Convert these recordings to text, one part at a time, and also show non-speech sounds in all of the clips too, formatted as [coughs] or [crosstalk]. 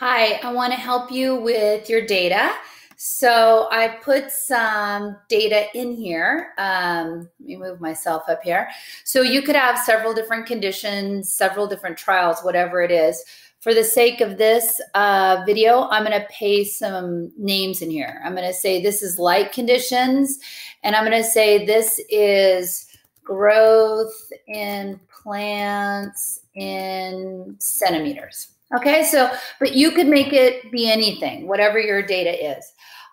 Hi, I want to help you with your data. So I put some data in here. Um, let me move myself up here. So you could have several different conditions, several different trials, whatever it is. For the sake of this uh, video, I'm going to paste some names in here. I'm going to say this is light conditions, and I'm going to say this is growth in plants in centimeters. Okay, so, but you could make it be anything, whatever your data is.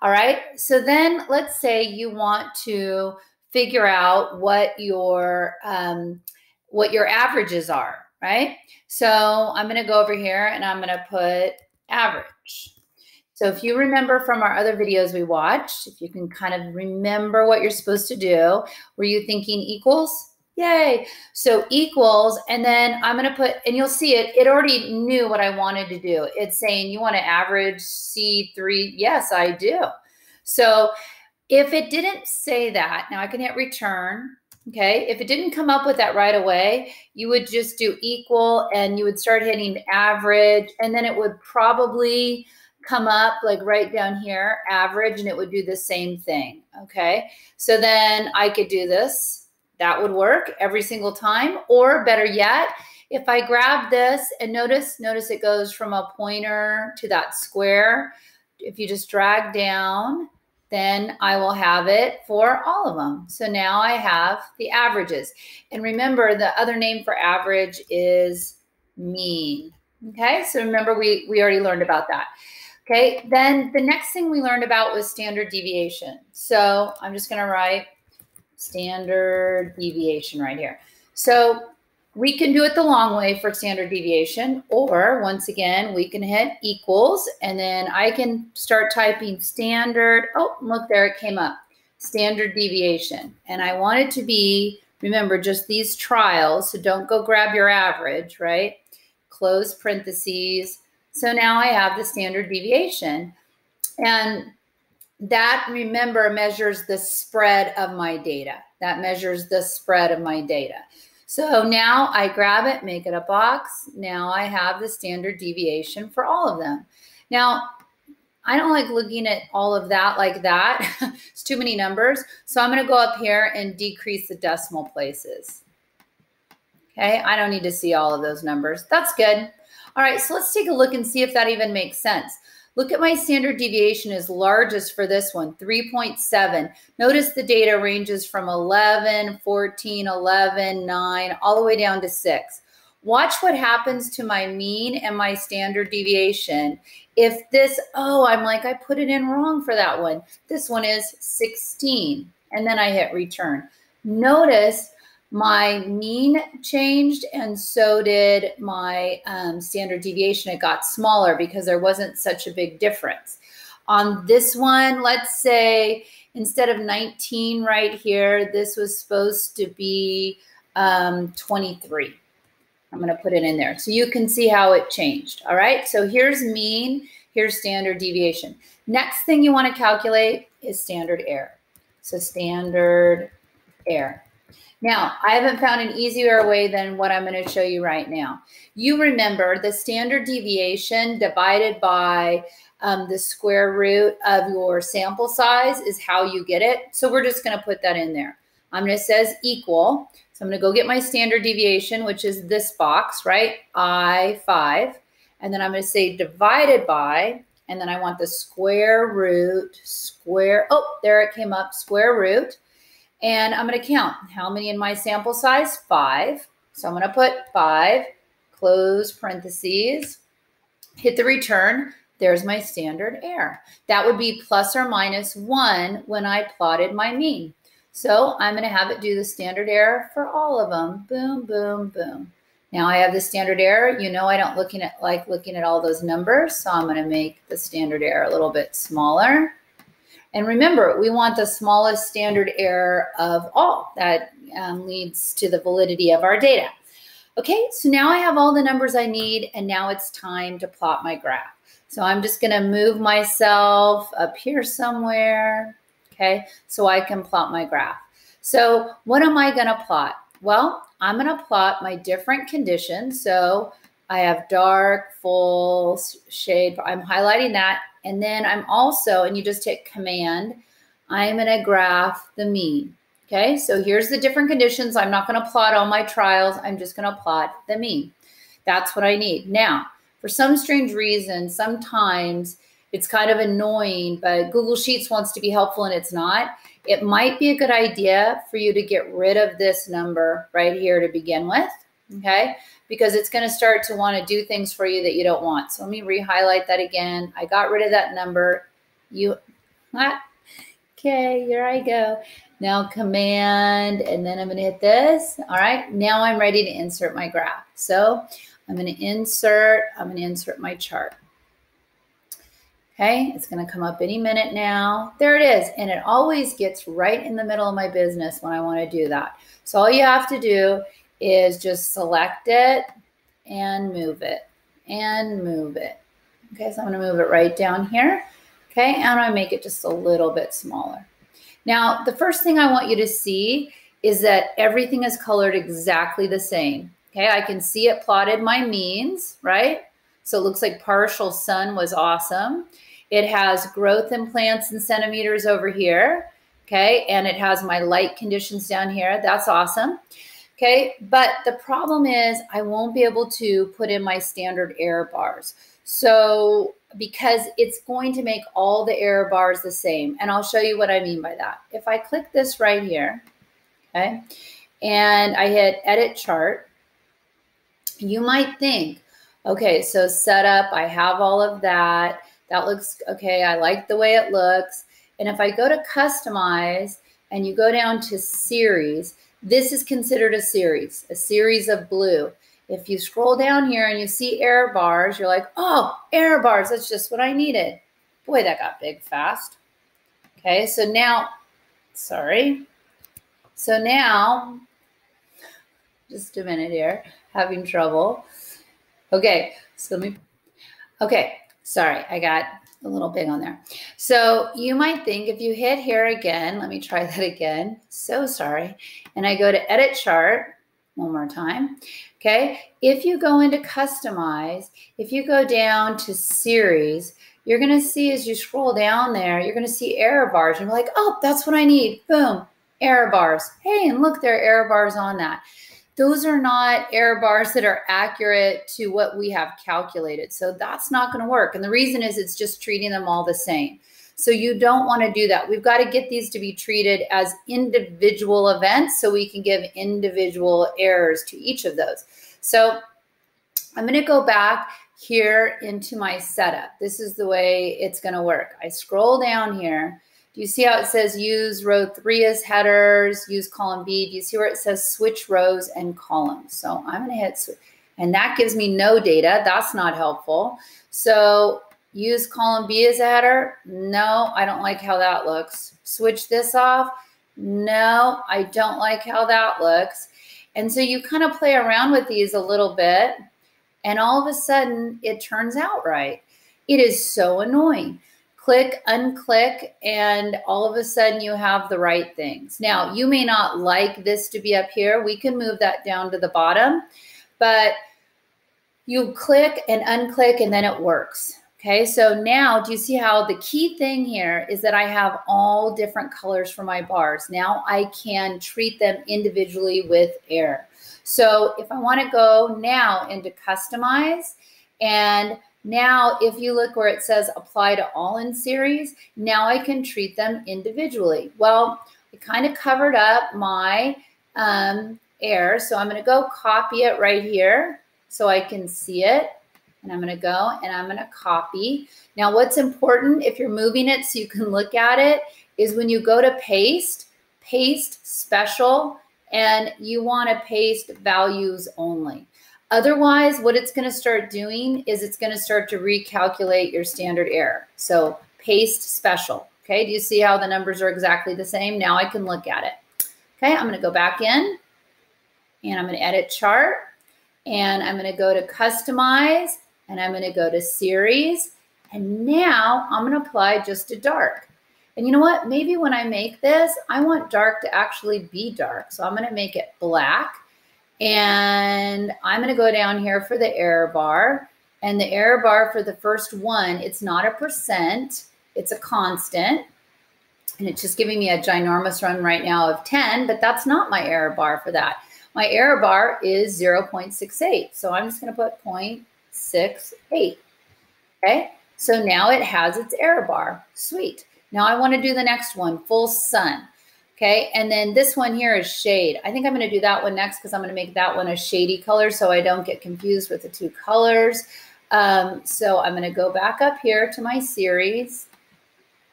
All right, so then let's say you want to figure out what your um, what your averages are, right? So I'm going to go over here and I'm going to put average. So if you remember from our other videos we watched, if you can kind of remember what you're supposed to do, were you thinking equals? Yay. So equals, and then I'm going to put, and you'll see it, it already knew what I wanted to do. It's saying you want to average C3. Yes, I do. So if it didn't say that, now I can hit return. Okay. If it didn't come up with that right away, you would just do equal and you would start hitting average, and then it would probably come up like right down here, average, and it would do the same thing. Okay. So then I could do this that would work every single time. Or better yet, if I grab this and notice, notice it goes from a pointer to that square. If you just drag down, then I will have it for all of them. So now I have the averages. And remember, the other name for average is mean. Okay, so remember we, we already learned about that. Okay, then the next thing we learned about was standard deviation. So I'm just going to write standard deviation right here. So we can do it the long way for standard deviation, or once again, we can hit equals, and then I can start typing standard. Oh, look, there it came up. Standard deviation. And I want it to be, remember, just these trials. So don't go grab your average, right? Close parentheses. So now I have the standard deviation. And that remember measures the spread of my data. That measures the spread of my data. So now I grab it, make it a box. Now I have the standard deviation for all of them. Now, I don't like looking at all of that like that. [laughs] it's too many numbers. So I'm going to go up here and decrease the decimal places. Okay, I don't need to see all of those numbers. That's good. All right, so let's take a look and see if that even makes sense. Look at my standard deviation is largest for this one, 3.7. Notice the data ranges from 11, 14, 11, 9, all the way down to 6. Watch what happens to my mean and my standard deviation. If this, oh, I'm like, I put it in wrong for that one. This one is 16. And then I hit return. Notice my mean changed and so did my um, standard deviation. It got smaller because there wasn't such a big difference. On this one, let's say instead of 19 right here, this was supposed to be um, 23. I'm going to put it in there. So you can see how it changed. All right. So here's mean, here's standard deviation. Next thing you want to calculate is standard error. So standard error. Now, I haven't found an easier way than what I'm going to show you right now. You remember the standard deviation divided by um, the square root of your sample size is how you get it. So we're just going to put that in there. I'm going to says equal. So I'm going to go get my standard deviation, which is this box, right? I5. And then I'm going to say divided by, and then I want the square root, square, oh, there it came up, square root and I'm going to count how many in my sample size? Five. So I'm going to put five, close parentheses, hit the return. There's my standard error. That would be plus or minus one when I plotted my mean. So I'm going to have it do the standard error for all of them. Boom, boom, boom. Now I have the standard error. You know I don't looking at like looking at all those numbers, so I'm going to make the standard error a little bit smaller. And remember, we want the smallest standard error of all. That um, leads to the validity of our data. Okay, so now I have all the numbers I need, and now it's time to plot my graph. So I'm just to move myself up here somewhere, okay, so I can plot my graph. So what am I to plot? Well, I'm to plot my different conditions. So I have dark, full shade. I'm highlighting that. And then I'm also, and you just hit command, I'm going to graph the mean. Okay, so here's the different conditions. I'm not going to plot all my trials. I'm just going to plot the mean. That's what I need. Now, for some strange reason, sometimes it's kind of annoying, but Google Sheets wants to be helpful and it's not. It might be a good idea for you to get rid of this number right here to begin with, okay? Because it's going to start to want to do things for you that you don't want. So let me re-highlight that again. I got rid of that number. You, ah, okay, here I go. Now command, and then I'm going to hit this. All right, now I'm ready to insert my graph. So I'm going to insert, I'm going to insert my chart. Okay, it's going to come up any minute now. There it is. And it always gets right in the middle of my business when I want to do that. So all you have to do is just select it and move it and move it. Okay, so I'm going to move it right down here. Okay, and I make it just a little bit smaller. Now, the first thing I want you to see is that everything is colored exactly the same. Okay, I can see it plotted my means, right? So it looks like partial sun was awesome. It has growth in plants in centimeters over here. Okay, and it has my light conditions down here. That's awesome. Okay, but the problem is I won't be able to put in my standard error bars. So because it's going to make all the error bars the same. And I'll show you what I mean by that. If I click this right here, okay, and I hit edit chart, you might think, okay, so setup, I have all of that. That looks okay. I like the way it looks. And if I go to customize and you go down to series, this is considered a series, a series of blue. If you scroll down here and you see error bars, you're like, oh, error bars, that's just what I needed. Boy, that got big fast. Okay, so now, sorry. So now, just a minute here, having trouble. Okay, so let me, okay, sorry, I got a little big on there. So you might think if you hit here again, let me try [laughs] that again. So sorry. And I go to edit chart one more time. Okay. If you go into customize, if you go down to series, you're going to see as you scroll down there, you're going to see error bars. And you're like, oh, that's what I need. Boom, error bars. Hey, and look, there are error bars on that. Those are not error bars that are accurate to what we have calculated. So that's not going to work. And the reason is it's just treating them all the same. So you don't want to do that. We've got to get these to be treated as individual events so we can give individual errors to each of those. So I'm going to go back here into my setup. This is the way it's going to work. I scroll down here. Do you see how it says use row three as headers, use column B? Do you see where it says switch rows and columns? So I'm to hit, and that gives me no data. That's not helpful. So Use column B as a header. No, I don't like how that looks. Switch this off. No, I don't like how that looks. And so you kind of play around with these a little bit and all of a sudden it turns out right. It is so annoying. Click, unclick, and all of a sudden you have the right things. Now, you may not like this to be up here. We can move that down to the bottom, but you click and unclick and then it works. Okay, so now do you see how the key thing here is that I have all different colors for my bars. Now I can treat them individually with air. So if I want to go now into customize and now if you look where it says apply to all in series, now I can treat them individually. Well, I kind of covered up my um, air. So I'm going to go copy it right here so I can see it and I'm going to go and I'm going to copy. Now, what's important if you're moving it so you can look at it is when you go to paste, paste special, and you want to paste values only. Otherwise, what it's going to start doing is it's going to start to recalculate your standard error. So paste special. Okay, do you see how the numbers are exactly the same? Now I can look at it. Okay, I'm going to go back in and I'm going to edit chart and I'm going to go to customize and I'm going to go to series. And now I'm going to apply just a dark. And you know what? Maybe when I make this, I want dark to actually be dark. So I'm going to make it black. And I'm going to go down here for the error bar. And the error bar for the first one, it's not a percent, it's a constant. And it's just giving me a ginormous run right now of 10, but that's not my error bar for that. My error bar is 0.68. So I'm just going to put 0.68. Okay. So now it has its error bar. Sweet. Now I want to do the next one, full sun. Okay, and then this one here is shade. I think I'm going to do that one next because I'm going to make that one a shady color so I don't get confused with the two colors. Um, so I'm going to go back up here to my series.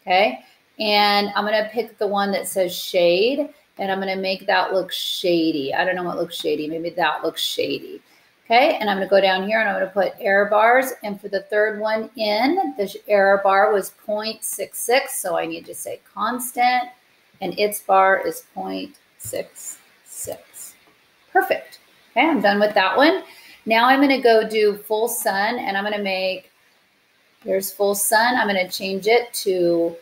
Okay, and I'm going to pick the one that says shade and I'm going to make that look shady. I don't know what looks shady. Maybe that looks shady. Okay, and I'm going to go down here and I'm going to put error bars. And for the third one in, the error bar was 0.66. So I need to say constant and its bar is 0.66. Perfect. Okay, I'm done with that one. Now I'm going to go do full sun and I'm going to make, here's full sun. I'm going to change it to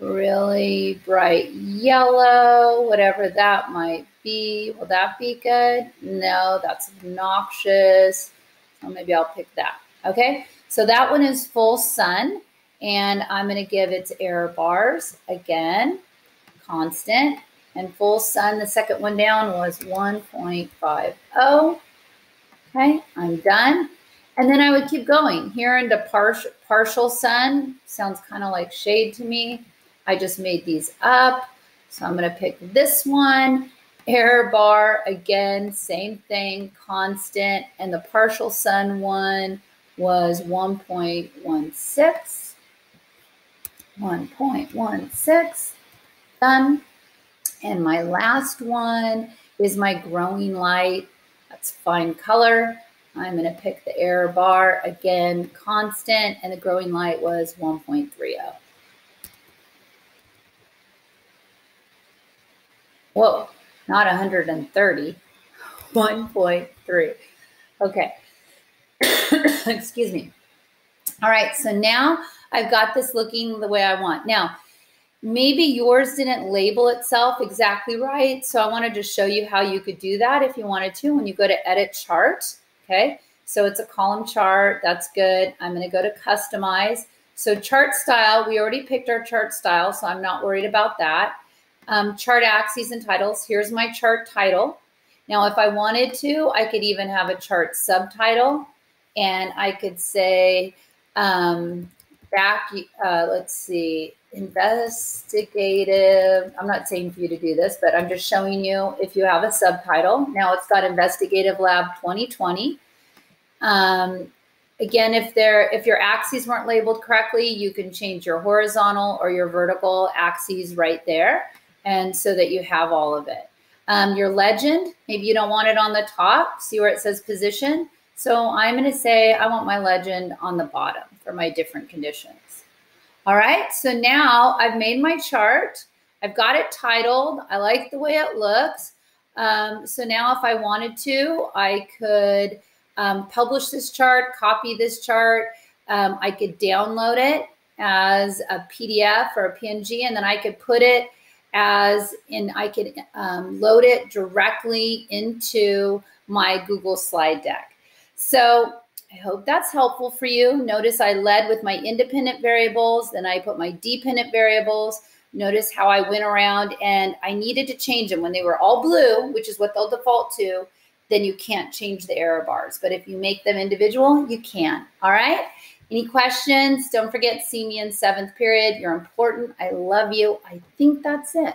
really bright yellow, whatever that might be. Will that be good? No, that's obnoxious. So maybe I'll pick that. Okay, so that one is full sun and I'm going to give its error bars again constant. And full sun, the second one down was 1.50. Okay, I'm done. And then I would keep going here into partial, partial sun. Sounds kind of like shade to me. I just made these up. So I'm going to pick this one. Error bar, again, same thing, constant. And the partial sun one was 1.16. 1.16 done. And my last one is my growing light. That's fine color. I'm going to pick the error bar again, constant, and the growing light was 1.30. Whoa, not 130, [laughs] 1.3. Okay. [coughs] Excuse me. All right, so now I've got this looking the way I want. Now, maybe yours didn't label itself exactly right. So I wanted to show you how you could do that if you wanted to when you go to edit chart. Okay. So it's a column chart. That's good. I'm going to go to customize. So chart style, we already picked our chart style, so I'm not worried about that. Um, chart axes and titles. Here's my chart title. Now, if I wanted to, I could even have a chart subtitle and I could say um, back, uh, let's see, investigative. I'm not saying for you to do this, but I'm just showing you if you have a subtitle. Now it's got Investigative Lab 2020. Um, again, if they're if your axes weren't labeled correctly, you can change your horizontal or your vertical axes right there, and so that you have all of it. Um, your legend, maybe you don't want it on the top. See where it says position. So I'm going to say I want my legend on the bottom for my different conditions. All right, so now I've made my chart. I've got it titled. I like the way it looks. Um, so now if I wanted to, I could um, publish this chart, copy this chart. Um, I could download it as a PDF or a PNG, and then I could put it as in, I could um, load it directly into my Google slide deck. So I hope that's helpful for you. Notice I led with my independent variables, then I put my dependent variables. Notice how I went around and I needed to change them when they were all blue, which is what they'll default to, then you can't change the error bars. But if you make them individual, you can. All right. Any questions? Don't forget, see me in seventh period. You're important. I love you. I think that's it.